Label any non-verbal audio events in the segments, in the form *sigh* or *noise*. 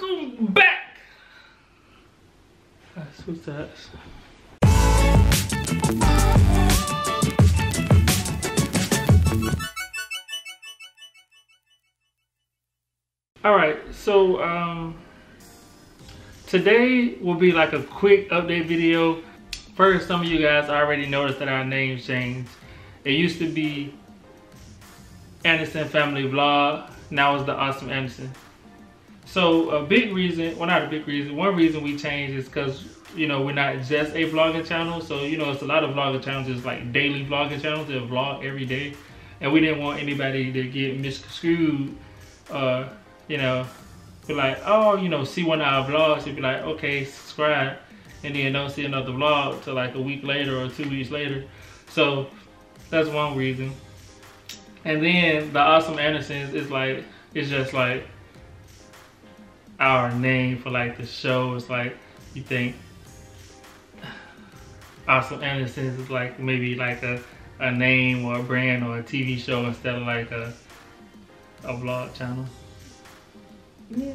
welcome back. Let's switch that. All right, so um, today will be like a quick update video. First, some of you guys already noticed that our names changed. It used to be Anderson Family Vlog. Now it's the Awesome Anderson. So a big reason, well not a big reason, one reason we changed is because, you know, we're not just a vlogging channel. So, you know, it's a lot of vlogging channels, it's like daily vlogging channels that vlog every day. And we didn't want anybody to get misconstrued, uh, you know, be like, oh, you know, see one of our vlogs and be like, okay, subscribe. And then don't see another vlog till like a week later or two weeks later. So that's one reason. And then the Awesome Andersons is like, it's just like our name for like the show. is like, you think *sighs* Awesome Andersons is like maybe like a, a name or a brand or a TV show instead of like a, a vlog channel. Yeah.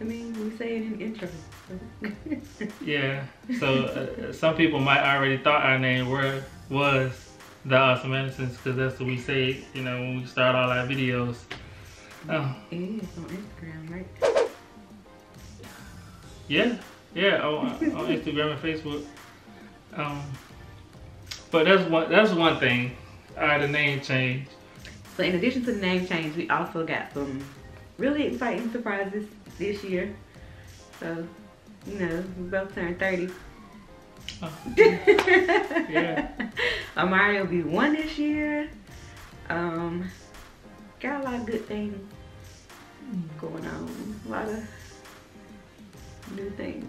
I mean, we say it in the intro. *laughs* yeah. So uh, some people might already thought our name were was the Awesome Andersons because that's what we say, you know, when we start all our videos. Oh. It is on Instagram, right? Yeah. Yeah, on, on Instagram and Facebook. Um, but that's one that's one thing. Uh, the name change. So in addition to the name change, we also got some really exciting surprises this year. So, you know, we both turned 30. Oh. yeah. *laughs* Amari will be one this year. Um, got a lot of good things going on. A lot of new things.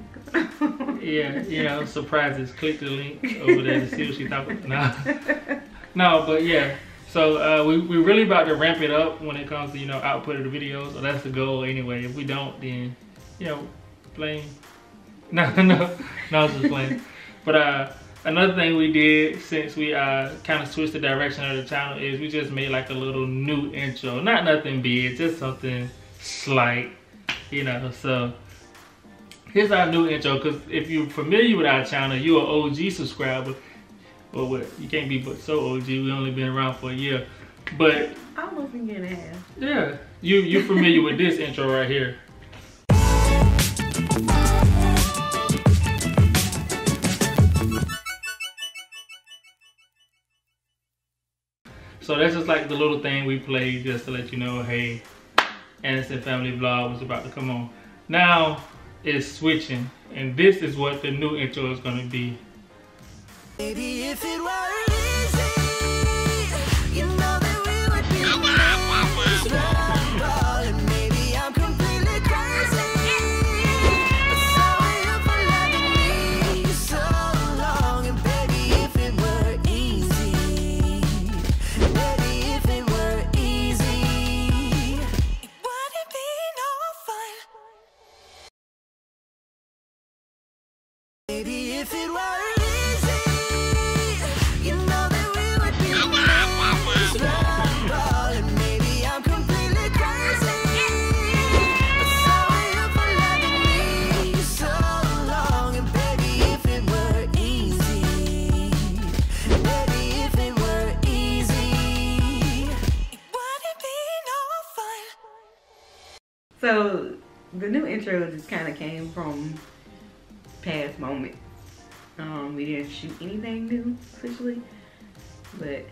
yeah, you know, surprises. Click the link over there to see what talking about. No. no, but yeah. So uh, we we really about to ramp it up when it comes to you know output of the videos. So that's the goal anyway. If we don't, then you know, playing. *laughs* No, no, no, just playing. But uh, another thing we did since we uh kind of switched the direction of the channel is we just made like a little new intro. Not nothing big, just something slight, you know. So here's our new intro. Cause if you're familiar with our channel, you're an OG subscriber. Well, what you can't be but so OG. We only been around for a year, but almost a year and a half. Yeah, you you're familiar with this intro right here. So that's just like the little thing we played just to let you know, hey, Anderson Family Vlog was about to come on. Now it's switching, and this is what the new intro is gonna be. Baby, the new intro just kind of came from past moments. Um, we didn't shoot anything new officially, but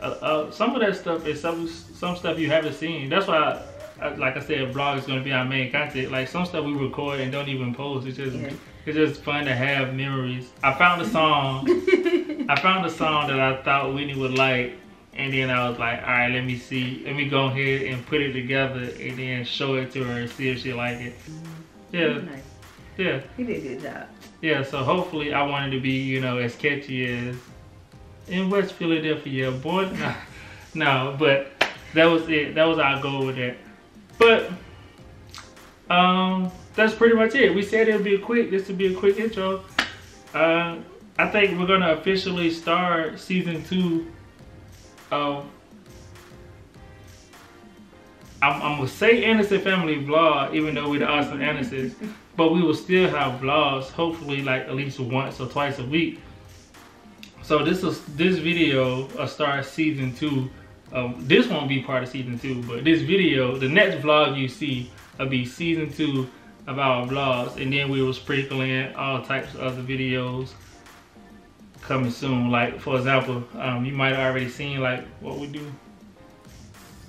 uh, uh, some of that stuff is some some stuff you haven't seen. That's why, I, I, like I said, vlog is going to be our main content. Like some stuff we record and don't even post. It's just yeah. it's just fun to have memories. I found a song. *laughs* I found a song that I thought Whitney would like and then I was like, all right, let me see. Let me go ahead and put it together and then show it to her and see if she like it. Yeah. Nice. Yeah. He did a good job. Yeah, so hopefully I wanted to be, you know, as catchy as in West Philadelphia, boy. *laughs* No, no, but that was it. That was our goal with that. But um, that's pretty much it. We said it would be a quick. This would be a quick intro. Uh, I think we're gonna officially start season two of I'm, I'm, gonna say Anderson Family Vlog, even though we're the Awesome Andersons, but we will still have vlogs, hopefully like at least once or twice a week. So this is this video will start season two. Um, this won't be part of season two, but this video, the next vlog you see, will be season two of our vlogs, and then we will sprinkle in all types of other videos coming soon. Like for example, um, you might have already seen like what we do.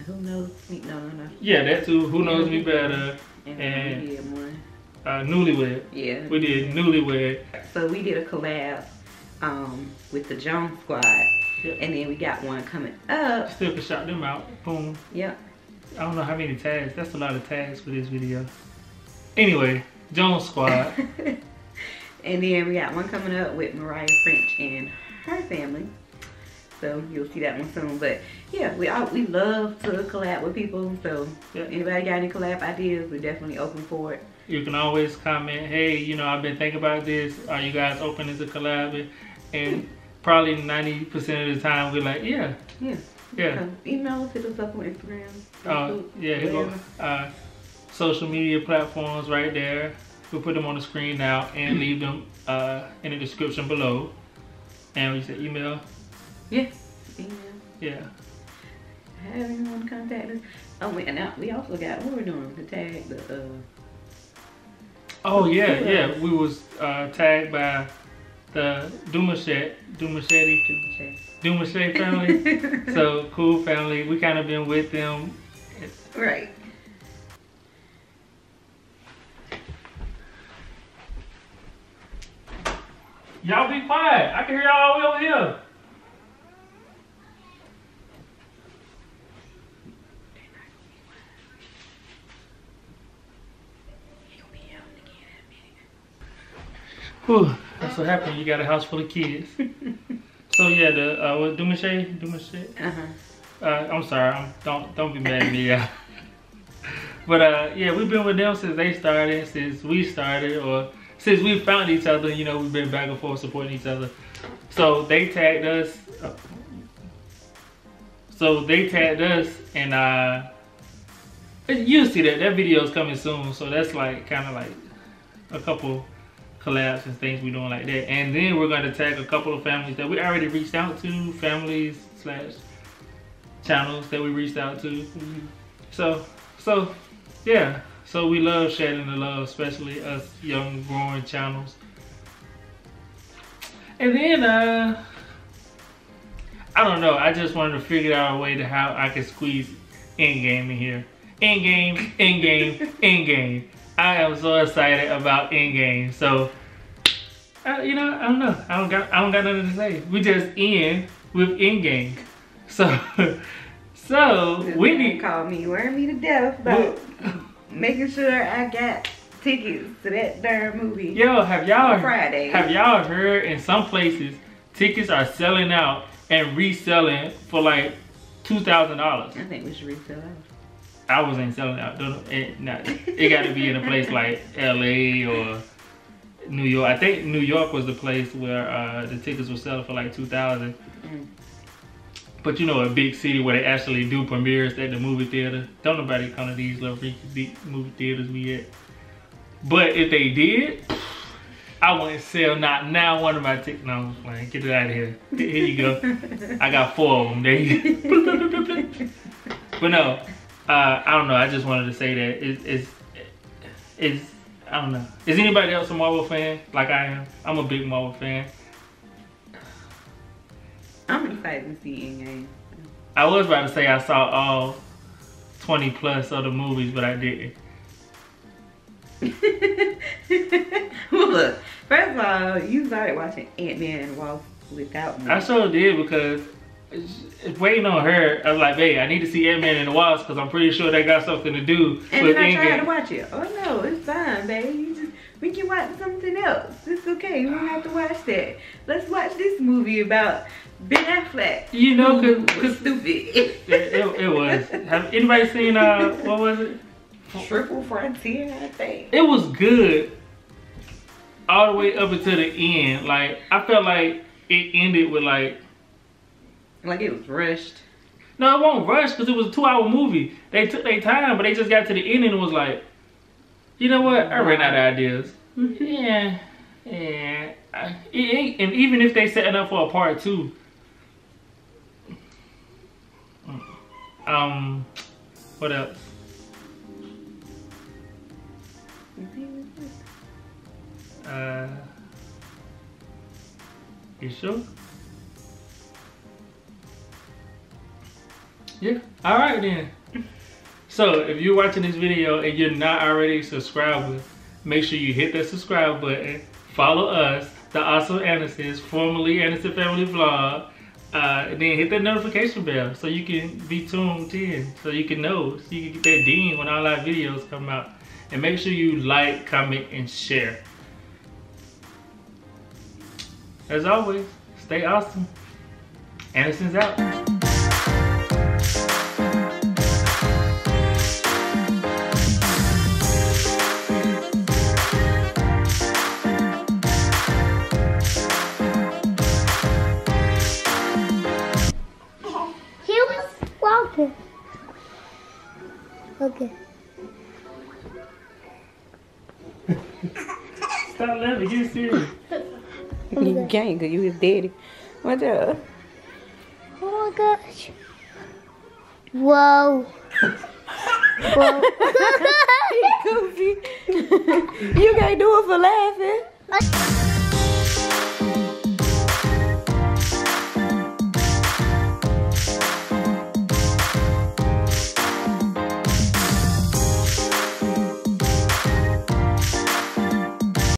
Who knows me? No, no, no. Yeah, that too. Who knows me better? And, and uh, newlywed. Yeah. We did newlywed. So we did a collab um, with the Jones Squad. Yep. And then we got one coming up. Still can shout them out. Boom. Yep. I don't know how many tags. That's a lot of tags for this video. Anyway, Jones Squad. *laughs* and then we got one coming up with Mariah French and her family. So you'll see that one soon. But yeah, we all we love to collab with people. So yeah. anybody got any collab ideas, we're definitely open for it. You can always comment, hey, you know, I've been thinking about this. Are you guys open to collab? And probably 90% of the time we're like, yeah. Yeah. Yeah. email us, hit us up on Instagram. Uh, yeah, hit uh, social media platforms right there. We'll put them on the screen now and leave them uh, in the description below. And we said email. Yeah, email. Yeah. Have anyone contact us? Oh, we, and we also got what we're doing to tag the. Uh, oh yeah, yeah. We was uh, tagged by the Dumashet, Dumachete, Dumashet family. *laughs* so cool family. We kind of been with them. Right. Y'all be quiet. I can hear y'all all the way over here. Whew, that's what happened. You got a house full of kids. *laughs* so yeah, the uh, what Dumache, Dumache. Uh-huh. Uh, I'm sorry. I'm, don't don't be mad at me, yeah. *laughs* but uh, yeah, we've been with them since they started, since we started, or since we found each other. You know, we've been back and forth supporting each other. So they tagged us. So they tagged us, and uh, you see that that video is coming soon. So that's like kind of like a couple collabs and things we're doing like that. And then we're going to tag a couple of families that we already reached out to, families slash channels that we reached out to. So, so yeah. So we love sharing the love, especially us young growing channels. And then, uh, I don't know. I just wanted to figure out a way to how I can squeeze Endgame in here. Endgame, Endgame, *laughs* Endgame. I am so excited about Endgame. So, uh, you know, I don't know. I don't got I don't got nothing to say. We just end with Endgame. So, *laughs* so we need call me wearing me to death about making sure I got tickets to that darn movie. Yo, have y'all Friday? Have y'all heard in some places tickets are selling out and reselling for like two thousand dollars? I think we should resell out. I wasn't selling out. It, not, it got to be in a place like LA or New York. I think New York was the place where uh, the tickets were selling for like 2000 mm. But you know, a big city where they actually do premieres at the movie theater. Don't nobody come to these little movie theaters we at. But if they did, I wouldn't sell not now one of my tickets. No, I'm. Get it out of here. *laughs* Here you go. I got four of them. There you go. *laughs* but no, uh, I don't know. I just wanted to say that it, it's it's I don't know. Is anybody else a Marvel fan like I am? I'm a big Marvel fan. Excited to see Endgame. I was about to say I saw all 20 plus of the movies, but I didn't. *laughs* well, look. First of all, you started watching Ant Man and Wasp without me. I sure did because waiting on her. I was like, babe, I need to see Ant-Man and the Wasp because I'm pretty sure they got something to do and with then I tried to watch it. Oh no, it's fine, babe. You just, we can watch something else. It's okay. We don't have to watch that. Let's watch this movie about Ben Affleck. You know, cause, cause stupid. it, it, it, was. Have *laughs* anybody seen uh what was it? Triple Frontier, I think. It was good. All the way up until the end. Like I felt like it ended with like like it was rushed. No, it won't rush because it was a two hour movie. They took their time, but they just got to the end and it was like, you know what? I ran out of ideas. *laughs* Yeah, yeah. and even if they set it up for a part two, um, what else? Uh, you sure? Yeah. All right then. So if you're watching this video and you're not already subscribed, make sure you hit that subscribe button. Follow us, the Awesome Andersons, formerly Anderson Family Vlog. Uh, and then hit that notification bell so you can be tuned in, so you can know, so you can get that ding when all our videos come out. And make sure you like, comment, and share. As always, stay awesome. Anderson's out. Okay. Stop laughing. Get serious. Oh you can't you his daddy. What's up? Oh my gosh. Whoa. Whoa. *laughs* *laughs* You can't do it for laughing. *laughs*